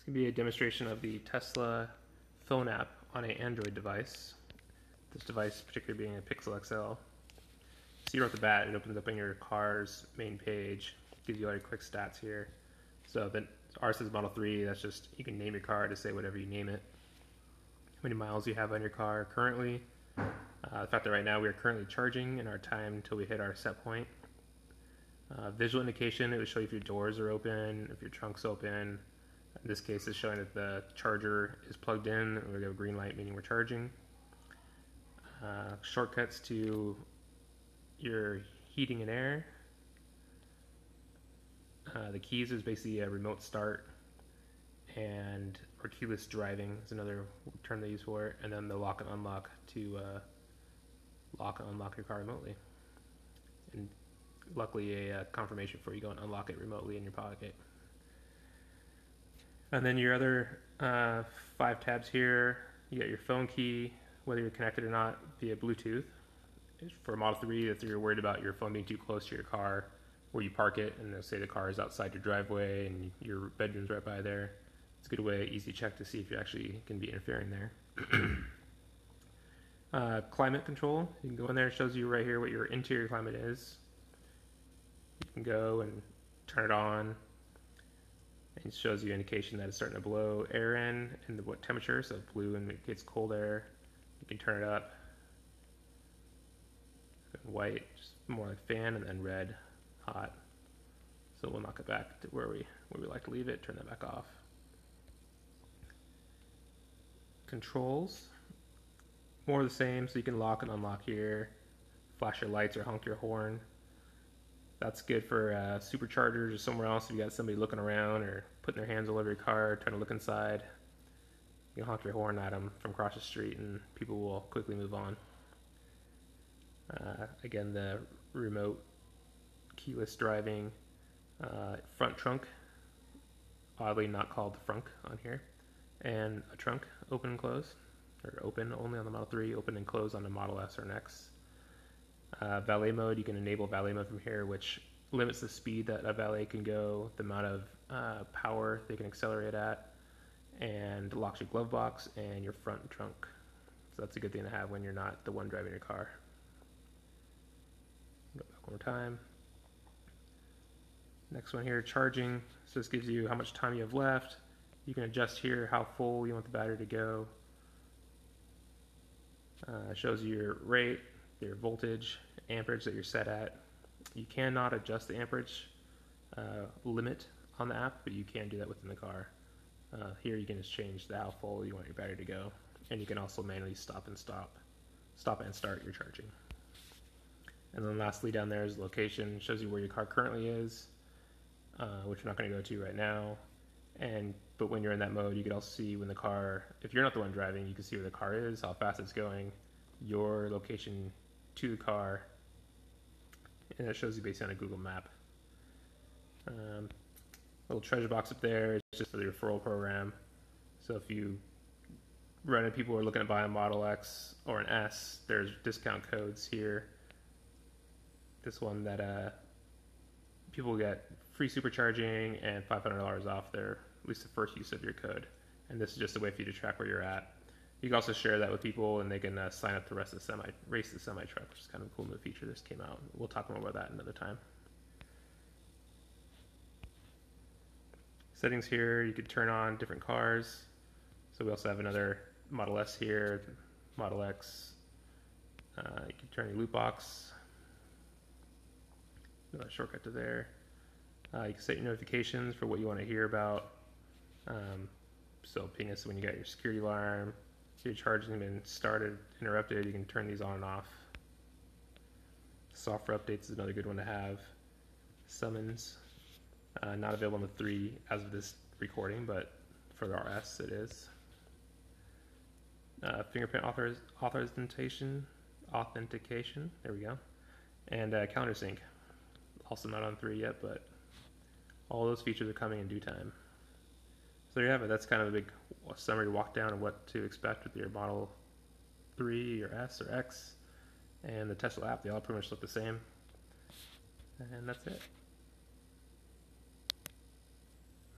It's going to be a demonstration of the Tesla phone app on an Android device. This device particularly being a Pixel XL. See right off the bat, it opens up on your car's main page, gives you all your quick stats here. So then ours says Model 3, that's just, you can name your car to say whatever you name it. How many miles you have on your car currently. Uh, the fact that right now we are currently charging and our time until we hit our set point. Uh, visual indication, it will show you if your doors are open, if your trunk's open, in this case, it's showing that the charger is plugged in. We a green light, meaning we're charging. Uh, shortcuts to your heating and air. Uh, the keys is basically a remote start, and or keyless driving is another term they use for it. And then the lock and unlock to uh, lock and unlock your car remotely. And luckily, a, a confirmation for you go and unlock it remotely in your pocket. And then your other uh, five tabs here, you got your phone key, whether you're connected or not via Bluetooth. For Model 3, if you're worried about your phone being too close to your car, where you park it, and say the car is outside your driveway and your bedroom's right by there, it's a good way, easy check to see if you actually can be interfering there. uh, climate control, you can go in there, it shows you right here what your interior climate is. You can go and turn it on, it shows you indication that it's starting to blow air in and the, what temperature. So blue and it gets cold air. You can turn it up. White, just more like fan, and then red, hot. So we'll knock it back to where we where we like to leave it. Turn that back off. Controls, more of the same. So you can lock and unlock here. Flash your lights or honk your horn. That's good for uh, superchargers or somewhere else if you got somebody looking around or putting their hands all over your car, trying to look inside. You honk your horn at them from across the street and people will quickly move on. Uh, again, the remote keyless driving uh, front trunk, oddly not called the frunk on here, and a trunk open and close, or open only on the Model 3, open and close on the Model S or X. Uh, valet mode, you can enable valet mode from here, which limits the speed that a valet can go, the amount of uh, power they can accelerate at, and locks your glove box and your front trunk. So that's a good thing to have when you're not the one driving your car. Go back one more time. Next one here, charging. So this gives you how much time you have left. You can adjust here how full you want the battery to go. Uh, shows you your rate, your voltage, amperage that you're set at. You cannot adjust the amperage uh, limit on the app, but you can do that within the car. Uh, here you can just change the how full you want your battery to go, and you can also manually stop and stop, stop and start your charging. And then lastly down there is location, shows you where your car currently is, uh, which we're not going to go to right now. And but when you're in that mode, you can also see when the car, if you're not the one driving, you can see where the car is, how fast it's going, your location to the car, and it shows you based on a Google map. Um, little treasure box up there is just for the referral program. So if you run into people who are looking to buy a Model X or an S, there's discount codes here. This one that uh, people get free supercharging and $500 off their at least the first use of your code. And this is just a way for you to track where you're at. You can also share that with people, and they can uh, sign up to race the semi race the semi truck, which is kind of a cool new feature. This came out. We'll talk more about that another time. Settings here, you could turn on different cars. So we also have another Model S here, Model X. Uh, you can turn your loot box. Another shortcut to there. Uh, you can set your notifications for what you want to hear about. Um, so ping us when you got your security alarm, your charge has been started, interrupted, you can turn these on and off. Software updates is another good one to have. Summons, uh, not available on the 3 as of this recording, but for the RS it is. Uh, fingerprint author authentication, authentication, there we go. And uh, calendar sync, also not on 3 yet, but all those features are coming in due time. So there you have it. That's kind of a big summary to walk down of what to expect with your Model 3 or S or X and the Tesla app. They all pretty much look the same. And that's it.